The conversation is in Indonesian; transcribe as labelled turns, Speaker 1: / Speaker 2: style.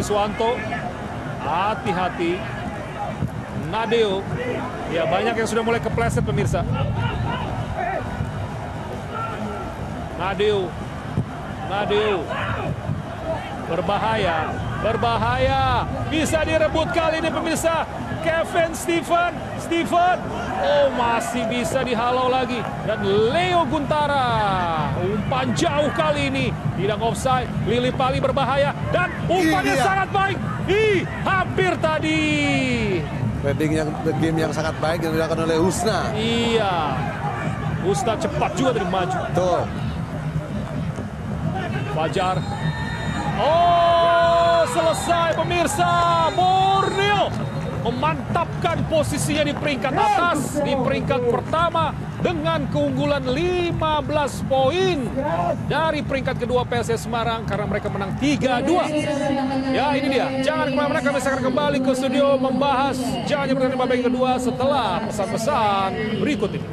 Speaker 1: Kiswanto. Hati-hati. Nadeo. Ya banyak yang sudah mulai kepleset pemirsa. Nadeo. Nadeo. Berbahaya. Berbahaya. Bisa direbut kali ini pemirsa. Kevin Steven. Steven. Oh masih bisa dihalau lagi. Dan Leo Guntara. Umpan jauh kali ini. Tidak offside. Lili Pali berbahaya. Dan umpannya
Speaker 2: Iya.
Speaker 1: sangat baik. Ih, hampir tadi.
Speaker 2: Reading yang game yang sangat baik yang dilakukan oleh Husna.
Speaker 1: Iya. Ustaz cepat juga tadi maju.
Speaker 2: Tuh.
Speaker 1: Fajar. Oh, selesai pemirsa. Borneo memantapkan posisinya di peringkat atas, di peringkat pertama dengan keunggulan 15 poin dari peringkat kedua PSS Semarang karena mereka menang 3-2. Ya, ini dia. Jangan ke mana-mana kami akan kembali ke studio membahas jangan pertandingan babak kedua setelah pesan-pesan berikut ini.